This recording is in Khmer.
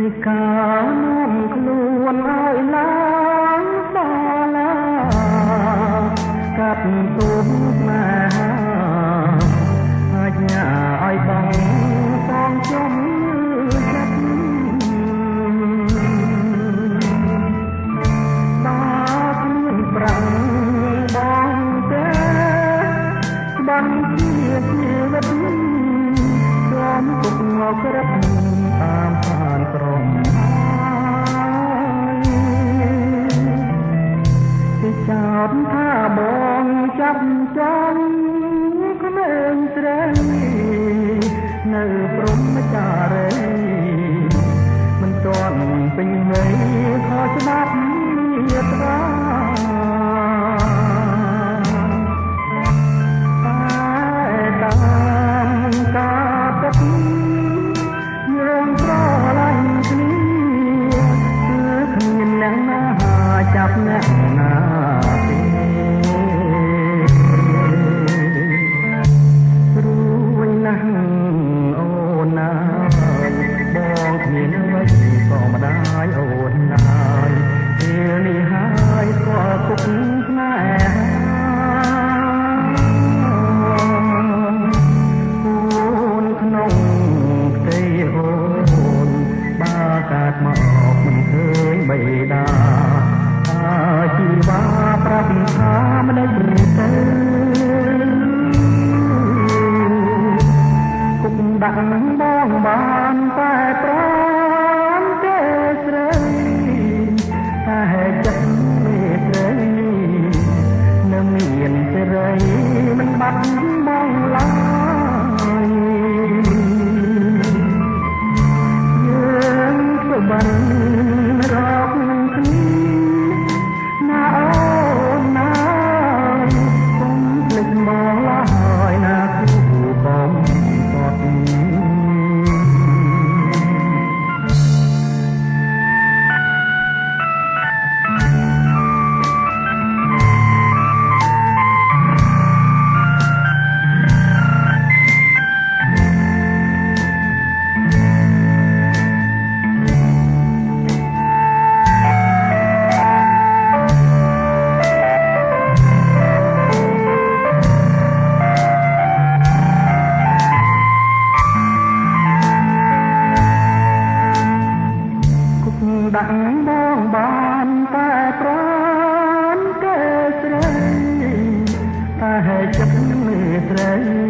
នៃការនាំខ្លួនឲ្យឡើងដល់ឡាកាត់ទូមក នៅព្រំចារេ ដាក់បងបានតែប្រនគេស្រីតែចិត្តមេត្រី